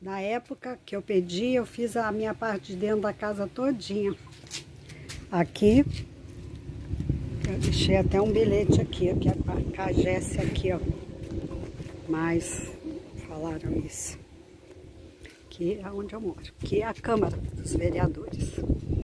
Na época que eu pedi, eu fiz a minha parte de dentro da casa todinha. Aqui, eu deixei até um bilhete aqui, aqui é a, a Jéssica aqui, ó. Mas falaram isso. que é onde eu moro. que é a Câmara dos Vereadores.